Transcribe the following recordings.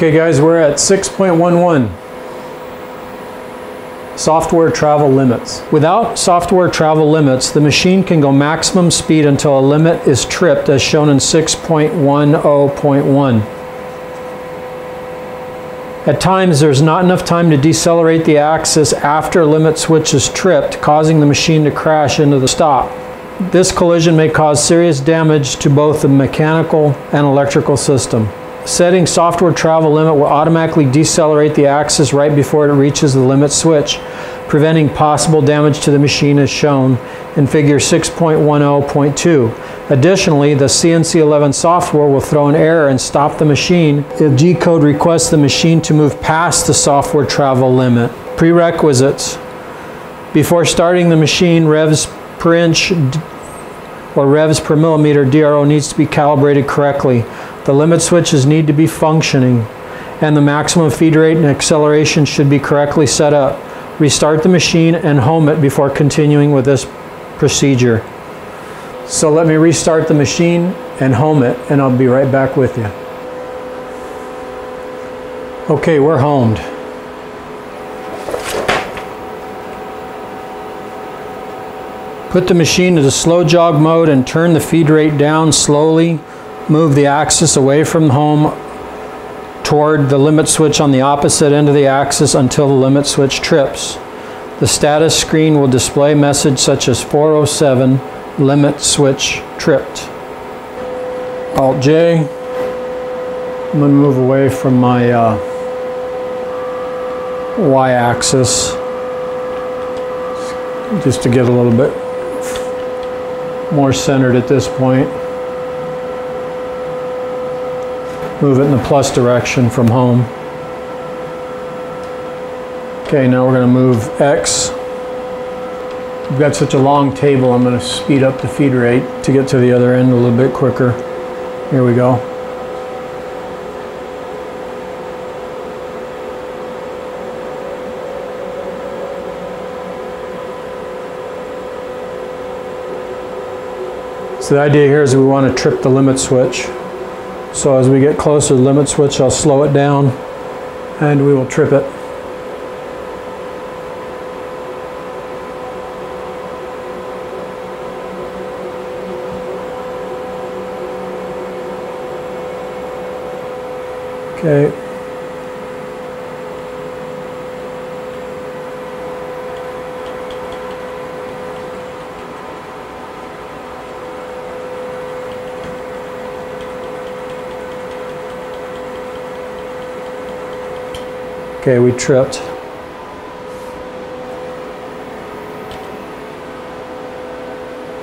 Okay guys, we're at 6.11. Software travel limits. Without software travel limits, the machine can go maximum speed until a limit is tripped as shown in 6.10.1. At times, there's not enough time to decelerate the axis after a limit switch is tripped, causing the machine to crash into the stop. This collision may cause serious damage to both the mechanical and electrical system. Setting software travel limit will automatically decelerate the axis right before it reaches the limit switch, preventing possible damage to the machine as shown in figure 6.10.2. Additionally, the CNC11 software will throw an error and stop the machine if G-code requests the machine to move past the software travel limit. Prerequisites. Before starting the machine, revs per inch or revs per millimeter DRO needs to be calibrated correctly. The limit switches need to be functioning and the maximum feed rate and acceleration should be correctly set up. Restart the machine and home it before continuing with this procedure. So let me restart the machine and home it and I'll be right back with you. Okay, we're homed. Put the machine into slow jog mode and turn the feed rate down slowly move the axis away from home toward the limit switch on the opposite end of the axis until the limit switch trips. The status screen will display message such as 407 limit switch tripped. Alt J. I'm going to move away from my uh, Y axis just to get a little bit more centered at this point. Move it in the plus direction from home. Okay, now we're going to move X. We've got such a long table, I'm going to speed up the feed rate to get to the other end a little bit quicker. Here we go. So the idea here is we want to trip the limit switch. So as we get closer to the limit switch, I'll slow it down and we will trip it. Okay. Okay, we tripped.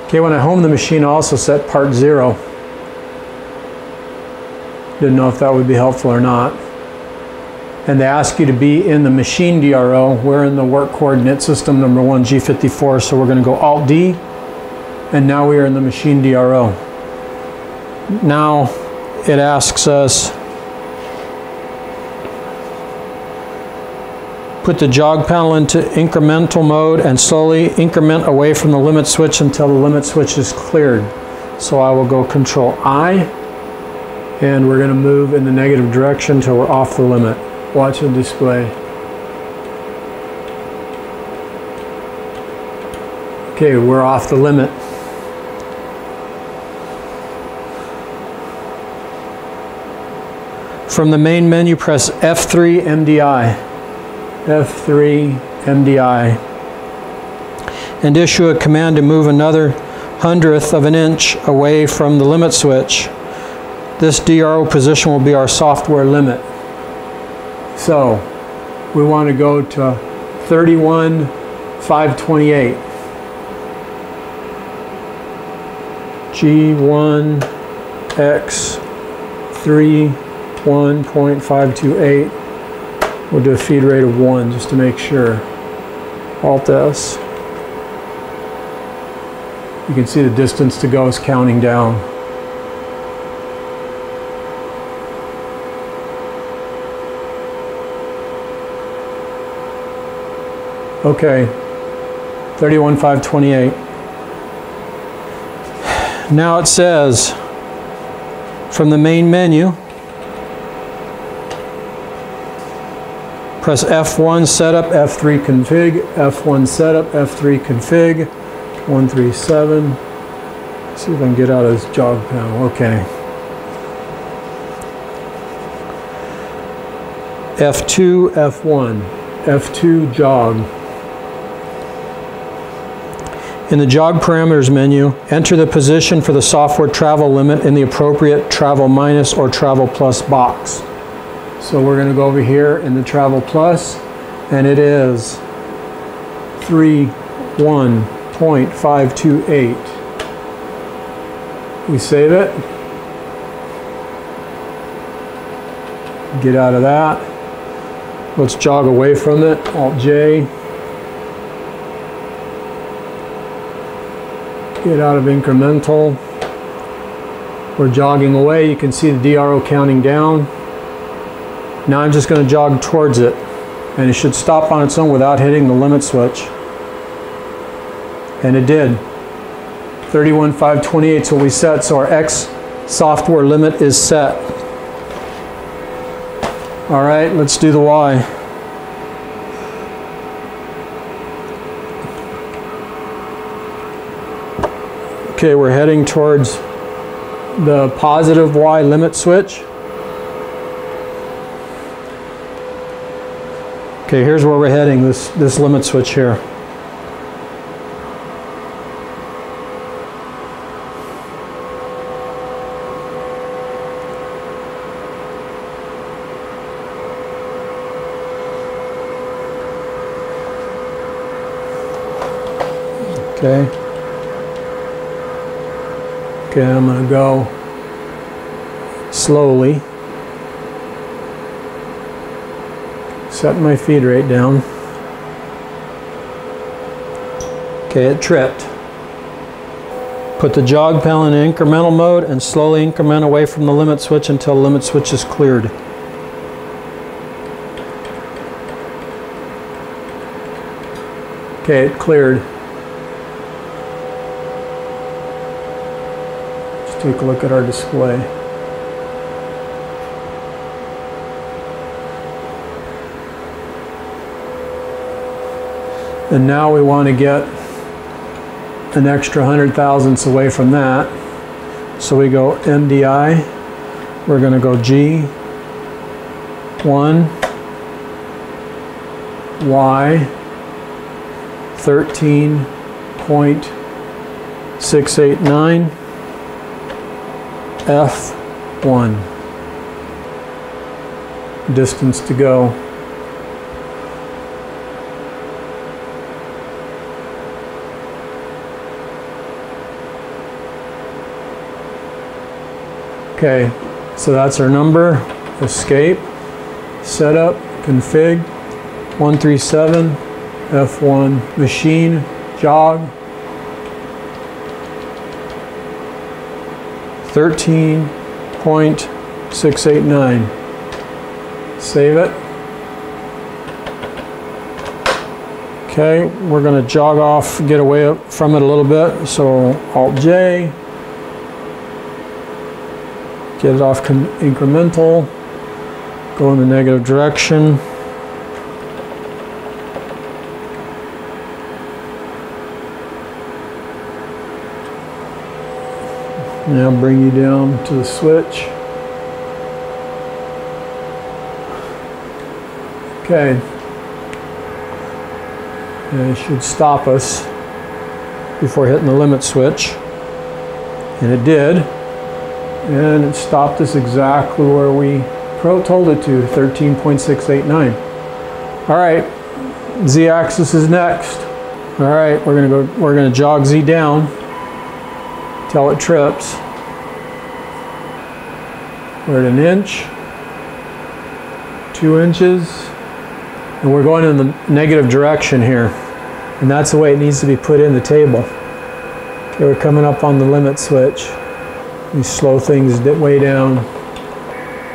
Okay, when I home the machine, I also set part zero. Didn't know if that would be helpful or not. And they ask you to be in the machine DRO. We're in the work coordinate system number one, G54, so we're going to go Alt D, and now we are in the machine DRO. Now it asks us Put the jog panel into incremental mode and slowly increment away from the limit switch until the limit switch is cleared. So I will go control I and we're going to move in the negative direction until we're off the limit. Watch the display. Okay, we're off the limit. From the main menu, press F3 MDI. F3 MDI and issue a command to move another hundredth of an inch away from the limit switch. This DRO position will be our software limit. So we want to go to 31 528. G1 X 3 1.528 We'll do a feed rate of one just to make sure. Alt S. You can see the distance to go is counting down. Okay, 31528. Now it says from the main menu, Press F1 setup, F3 config, F1 setup, F3 config, 137. See if I can get out of this jog panel. Okay. F2, F1, F2 jog. In the jog parameters menu, enter the position for the software travel limit in the appropriate travel minus or travel plus box. So we're going to go over here in the travel plus and it is 31.528. We save it. Get out of that. Let's jog away from it. Alt J. Get out of incremental. We're jogging away. You can see the DRO counting down. Now I'm just going to jog towards it. And it should stop on its own without hitting the limit switch. And it did. 31.528 is what we set. So our X software limit is set. All right, let's do the Y. Okay, we're heading towards the positive Y limit switch. Okay, here's where we're heading, this, this limit switch here. Okay. Okay, I'm going to go slowly. Set my feed rate down. Okay, it tripped. Put the jog panel in incremental mode and slowly increment away from the limit switch until limit switch is cleared. Okay, it cleared. Let's take a look at our display. And now we want to get an extra hundred thousandths away from that. So we go MDI, we're going to go G, 1, Y, 13.689. F1. Distance to go. Okay, so that's our number, escape, setup, config, 137, F1, machine, jog, 13.689. Save it. Okay, we're going to jog off, get away from it a little bit. So Alt J, get it off incremental, go in the negative direction. Now bring you down to the switch. Okay. And it should stop us before hitting the limit switch. And it did. And it stopped us exactly where we told it to, 13.689. All right, z-axis is next. All right, we're gonna go, we're gonna jog z down till it trips. We're at an inch, two inches, and we're going in the negative direction here. And that's the way it needs to be put in the table. Okay, we're coming up on the limit switch. We slow things way down,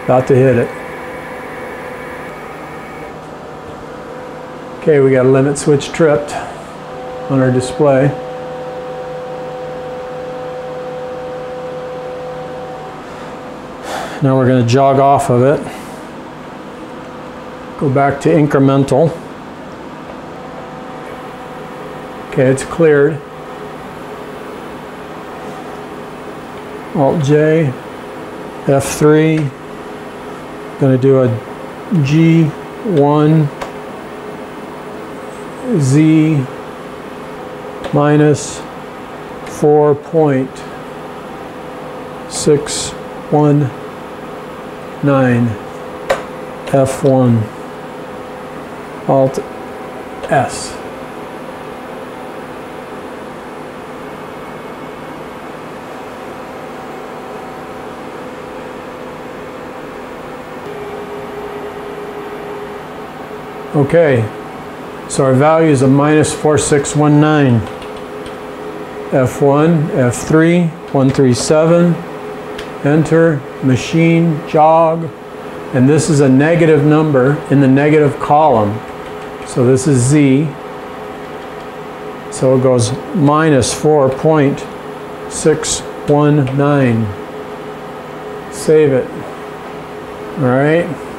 about to hit it. Okay, we got a limit switch tripped on our display. Now we're going to jog off of it. Go back to incremental. Okay, it's cleared. Alt J, F3. Going to do a G1 Z minus 4.619 F1 Alt S. Okay, so our value is a minus 4619. F1, F3, 137, enter, machine, jog, and this is a negative number in the negative column. So this is Z. So it goes minus 4.619. Save it. All right.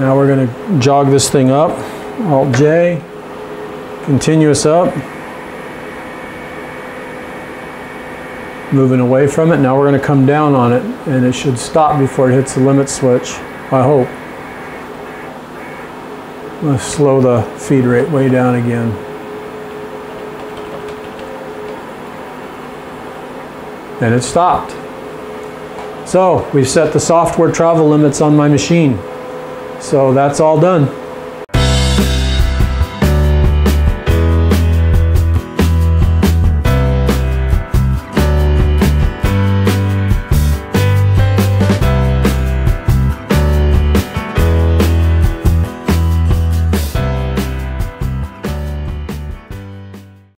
Now we're going to jog this thing up. Alt J. Continuous up. Moving away from it. Now we're going to come down on it and it should stop before it hits the limit switch. I hope. Let's slow the feed rate way down again. And it stopped. So we've set the software travel limits on my machine. So that's all done.